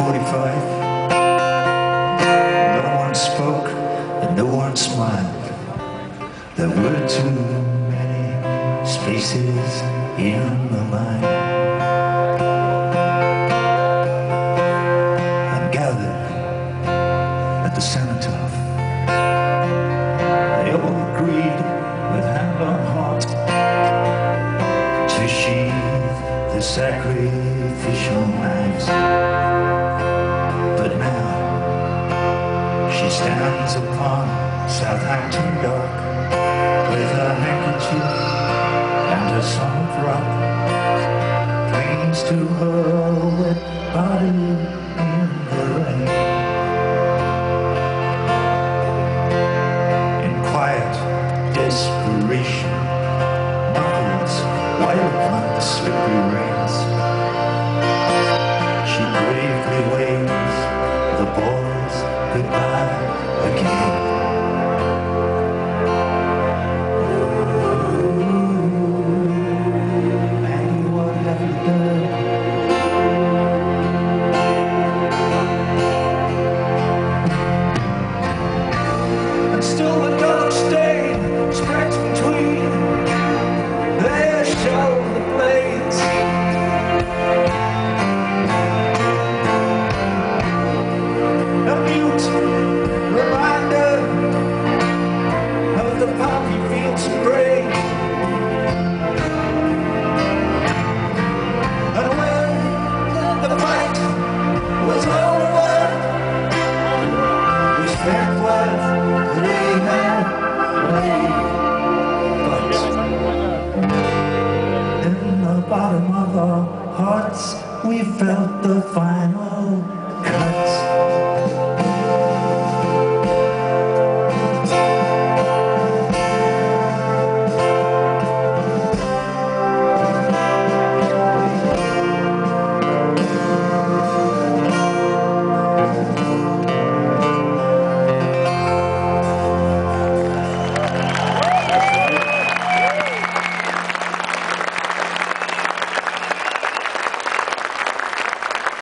45. No one spoke and no one smiled. There were too many spaces in the line. I'm gathered at the cenotaph. They all agreed with hand on heart to sheathe the sacred. Song of rock clings to her wet body in the rain. In quiet desperation, knuckles wail upon the slippery rails. Still the dark stain. Spreads between bottom of our hearts, we felt the final